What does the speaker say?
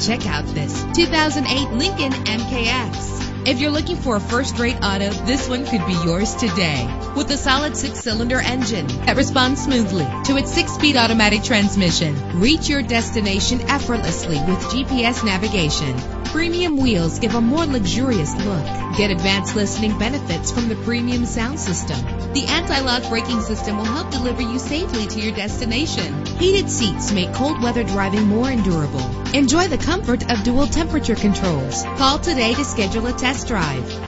Check out this 2008 Lincoln MKX. If you're looking for a first-rate auto, this one could be yours today. With a solid six-cylinder engine that responds smoothly to its six-speed automatic transmission, reach your destination effortlessly with GPS navigation. Premium wheels give a more luxurious look. Get advanced listening benefits from the premium sound system. The anti-lock braking system will help deliver you safely to your destination. Heated seats make cold weather driving more endurable. Enjoy the comfort of dual temperature controls. Call today to schedule a test drive.